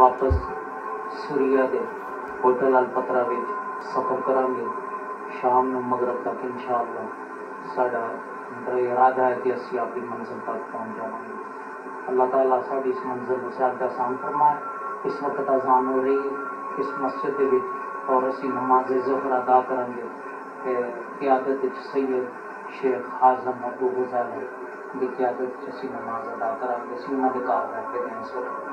ਵਾਪਸ ਸੂਰੀਆ ਦੇ ਹੋਟਲ ਅਲਪਤਰਾ ਵਿੱਚ ਸਫ਼ਰ ਕਰਾਂਗੇ ਸ਼ਾਮ ਨੂੰ ਮਗਰਬ ਤੱਕ ਇਨਸ਼ਾਅੱਲਾ ਸਾਡਾ ਮੇਰਾ ਇਰਾਦਾ ਹੈ ਕਿ ਅਸੀਂ ਆਪਣੀ ਮੰਜ਼ਿਲ ਤੱਕ ਪਹੁੰਚ ਜਾਵਾਂਗੇ ਅੱਲਾਹ ਤਾਲਾ ਸਾਡੀ ਇਸ ਮੰਜ਼ਿਲ ਨੂੰ ਸਾਡਾ ਆਸਾਨ ਫਰਮਾਏ ਇਸ ਵਕਤ ਅਜ਼ਾਨ ਹੋ ਰਹੀ ਹੈ ਇਸ ਮਸਜਿਦ ਦੇ ਵਿੱਚ ਔਰ ਅਸੀਂ ਨਮਾਜ਼ ਜ਼ੁਹਰ ਅਦਾ ਕਰਾਂਗੇ ਤੇ ਕਿਆਦਤ ਵਿੱਚ ਸੈਦ ਸ਼ੇਖ ਹਾਜ਼ਮ ਅਬੂ ਗੁਜ਼ਾਰ ਦੀ ਕਿਆਦਤ ਵਿੱਚ ਅਸੀਂ ਨਮਾਜ਼ ਅਦਾ ਕਰਾਂਗੇ ਅਸੀਂ ਉਹਨਾਂ ਦੇ ਕਾਰਨ ਰੱਖਦੇ ਹਾਂ ਇਸ ਵਕਤ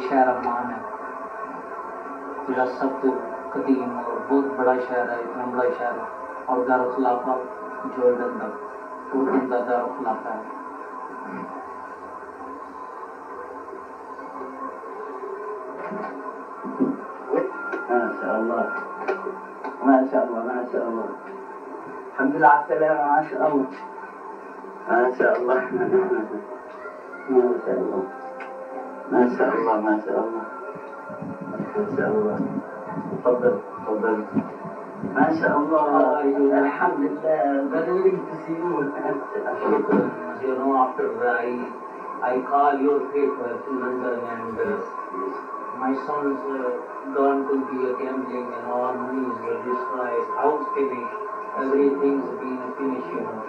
शहर अमान है जो सब तो कदीम और बहुत बड़ा शहर है इतना बड़ा शहर है और दार खिलाफा जोर्डन का उर्दू का दार खिलाफा है ما شاء الله ما شاء الله ما شاء الله الحمد لله على السلامة ما شاء الله ما شاء الله ما شاء الله ما شاء الله ما شاء الله ما شاء الله تفضل تفضل ما شاء الله الحمد لله very to see you you know, after I, I call your paper to London and uh, my son's uh, gone to be a gambling and all money is were destroyed, house finished, everything's been finished, you know.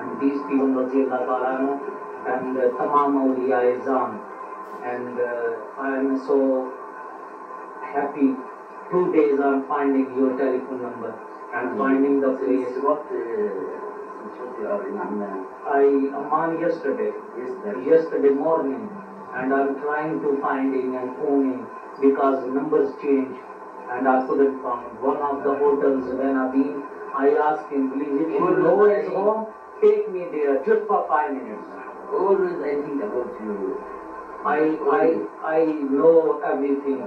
And these people, Radiallahu Ta'ala, know, and uh, Tamam Awliya is on. And uh, I am so happy. Two days I'm finding your telephone number and finding the place. what uh, what you are in Amman I am on yesterday, yesterday yesterday morning, and I'm trying to finding and phoning because numbers change, and I couldn't find one of the hotels when I've been. I asked him, please, if you know his home, take me there just for five minutes. Always I think about you. I I I know everything.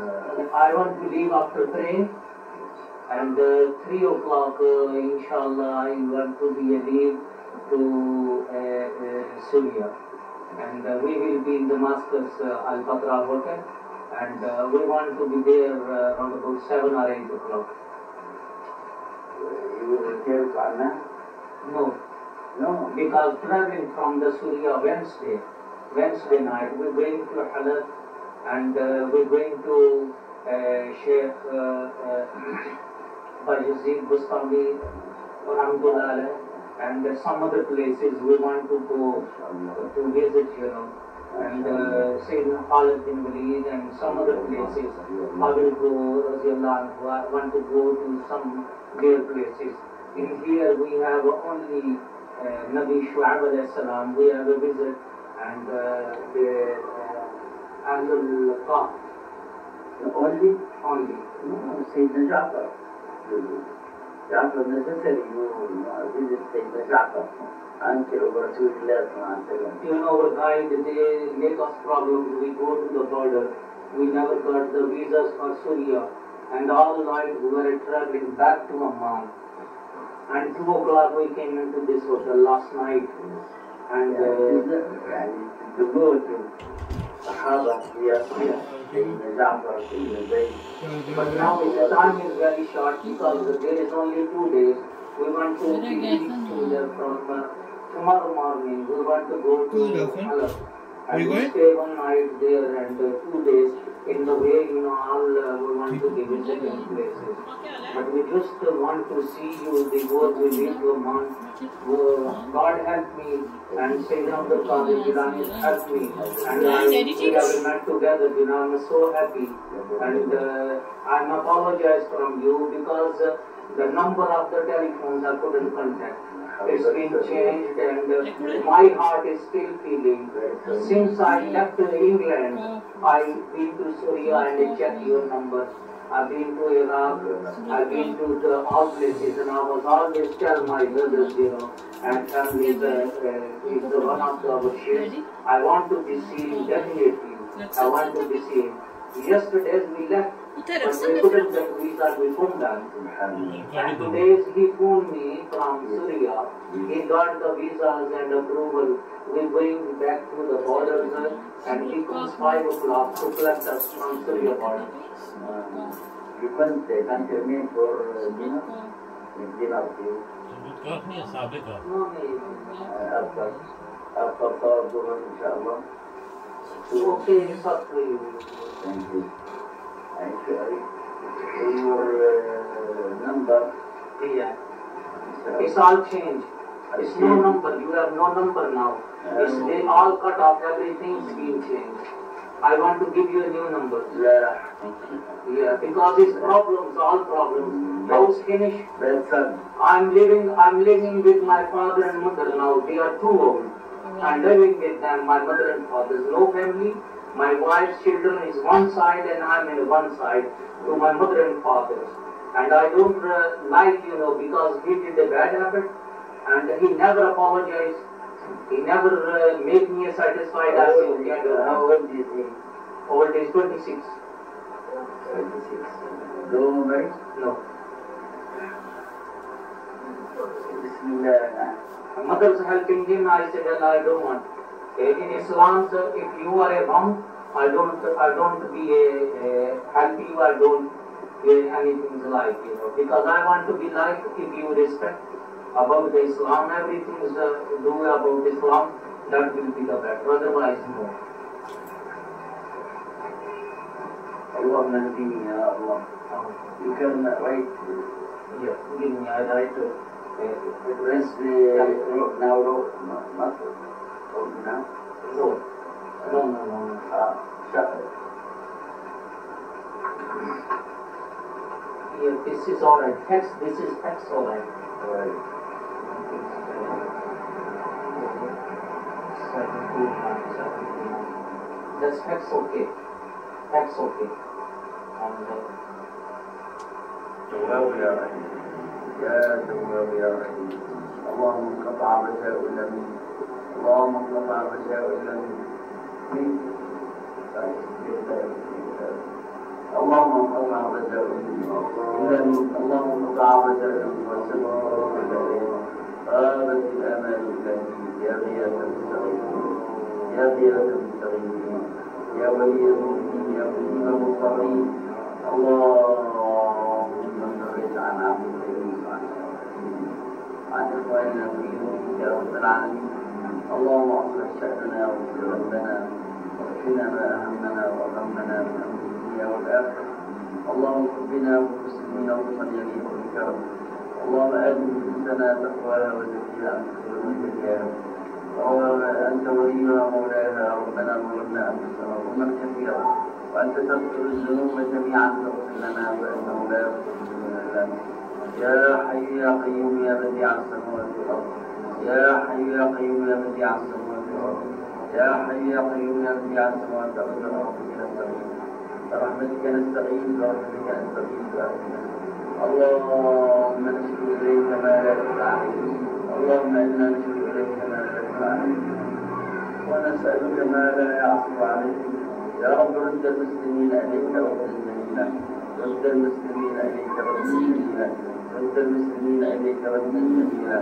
I want to leave after three, and uh, three o'clock, uh, inshallah, I want to be a leave to uh, uh, Syria, and uh, we will be in Damascus uh, Al Patra Hotel, and uh, we want to be there uh, around about seven or eight o'clock. you will return to No, no because traveling from the Syria Wednesday, Wednesday night, we're going to Halab and uh, we're going to uh, Sheikh uh, uh, Bayezid Bustami, and uh, some other places we want to go to visit, you know. And uh, Sayyidina Khalid bin Walid and some other places. I will go, I want to go to some dear places. In here we have only Nabi Shu'ab alayhi salam, we have a visit and uh, the uh, Ahlul Qaf only only. no Sayyidina Ja'far Ja'far necessary you visit Sayyidina Ja'far until Rasulullah sallallahu alaihi wasallam You know, our guide, they make us problems. We go to the border. We never got the visas for Syria. And all night we were traveling back to Amman. And 2 o'clock we came into this hotel last night. And uh, to go to Sahaba, we are here in the day. But now the time is very short because there is only two days. We want to leave to from uh, tomorrow morning. We want to go to Hello. Are you we going? stay one night there and uh, two days. In the way, you know, all uh, we want to be visiting places. But we just uh, want to see you before we leave your month. God help me and Sayyidina Abdul Qadir Jilani help me. And I, we have met together, you know, I'm so happy. And uh, I'm apologize from you because uh, the number of the telephones I couldn't contact. It's been changed and my heart is still feeling. Since I left England, I've been to Syria and checked your number. I've been to Iraq, I've been to the all places and I was always tell my brothers, you know, and families, uh, uh, is the one of our sheikhs. I want to be seen definitely. I want to be seen. Yesterday we left, he from Syria. He got the visas and approval. We going back to the border, and he comes 5 o'clock to collect us border. You can for dinner? Dinner, please. नहीं है साबिक है आपका आपका बहुत बहुत Actually, your uh, number, Yeah. It's all changed. It's no number. You have no number now. It's they all cut off. Everything's been changed. I want to give you a new number. yeah, Yeah, because it's problems, all problems. House finished. that's son. I'm living. I'm living with my father and mother now. They are too old. I'm living with them. My mother and father. No family. My wife's children is one side, and I'm in one side to my mother and father. And I don't uh, like, you know, because he did a bad habit, and he never apologized. He never uh, made me a satisfied as you can do. How old is he? Old is 26. 26. No married? No. My mother's helping him. I said, well, I don't want in Islam, sir, if you are a monk, I don't, I don't be a, a help you, I don't anything like, you know, because I want to be like, if you respect about the Islam, everything is uh, do about Islam, that will be the better, otherwise no. Allah Nahdini Allah. You can write. Yeah, give me, I write. Uh, uh, now, not. no, not oh, now. no, no, no, no. no. Ah, shut it. Yeah, this is alright. Text. This is text alright. Right. That's that's okay. That's okay. And uh, تواب يا رحيم يا تواب يا رحيم اللهم انقطع رجاء الامين اللهم رجاء الامين اللهم رجاء الامين اللهم رجاء الامين غابت الامال الامين يا غياث المستغيثين يا غياث المستغيثين يا ولي المؤمنين يا مجيب المضطرين اللهم فرج عن عبدك يوسف عن اخواننا في يا رب العالمين اللهم اصلح شأننا واغفر ذنبنا واكفنا ما أهمنا وغمنا من أمر الدنيا والآخرة. اللهم خذ بنا والمسلمين وطن يليق بك رب اللهم ات نفوسنا تقواها وزكيها انت خير من زكاها اللهم أنت وليها مولاها ربنا ظلمنا أنفسنا ظلما كثيرا. وأنت تغفر الذنوب جميعا. فاغفر لنا فانه لا يغفر الذنوب الا انت يا حي يا قيوم يا بديع السماوات والأرض. يا حي يا قيوم يا حي يا قيوم يا بديع السماوات والارض نستغيث برحمتك نستغيث برحمتك نستغيث برحمتك اللهم نشكو اليك ما لا عليك اللهم أنا نشكو اليك ما لا عليك ونسالك ما لا يعصر عليك يا رب رد المسلمين اليك رد رد المسلمين إليك رد جميلا رد المسلمين إليك رد جميلا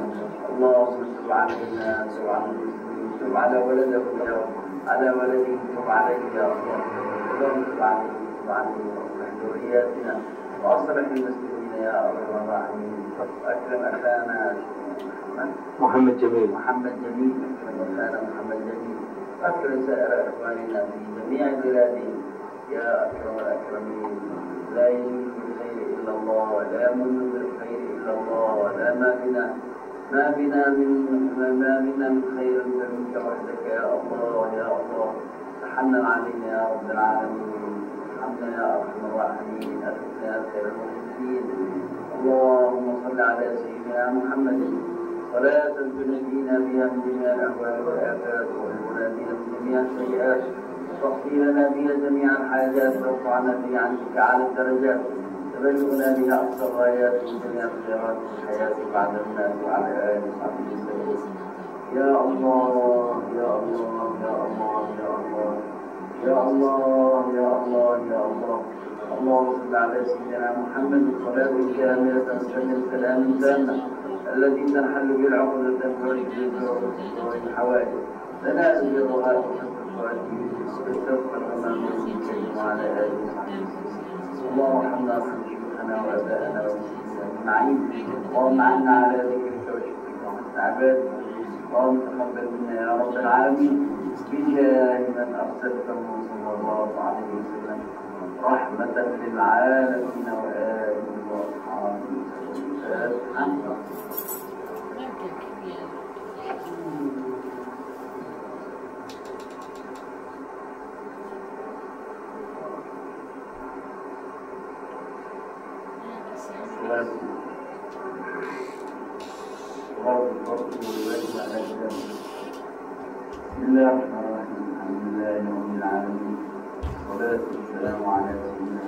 اللهم تب علينا تب على المسلمين. تب على ولده يا رب. على ولده تب عليه يا رب. اللهم تب عليه تب عليه وأصلح ذرياتنا وأصلح المسلمين يا ارحم الراحمين أكرم أخانا محمد. محمد جميل. محمد جميل. أكرم أخانا محمد جميل. أكرم سائر إخواننا في جميع بلادهم. يا أكرم الأكرمين. لا يجوز بالخير إلا الله ولا يمن بالخير إلا الله ولا ما بنا ما بنا من ما بنا من خير فمنك وحدك يا الله يا الله. تحنن علينا يا رب العالمين. ارحمنا يا أرحم الراحمين. ادخلنا يا خير المسلمين اللهم صل على سيدنا محمد. صلاة تنجينا بها من جميع الأهوال والآفات وتجعلنا بها من جميع السيئات. لنا بها جميع الحاجات وترفعنا بها عنك أعلى الدرجات. تبلغنا بها أقصى الغايات جميع خيرات الحياة بعد الممات وعلى آله وصحبه وسلم. يا الله يا الله يا الله يا الله. يا الله يا الله يا الله. اللهم صل على سيدنا محمد صلاة كاملة وسلم سلاما تاما الذي تنحل بالعقد وتنفرج بالحوائج لنا أجرها وحسن الخواتيم اللهم شيوخنا وآباءنا ومسلمين أجمعين اللهم عنا على ذكرك وشكرك وحسن عبادك اللهم تقبل منا يا رب العالمين بجاه من أرسل أرسلته صلى الله عليه وسلم رحمة للعالمين وآله وأصحابه وسلم بسم الله الرحمن الرحيم الحمد لله رب العالمين والصلاة والسلام على سيدنا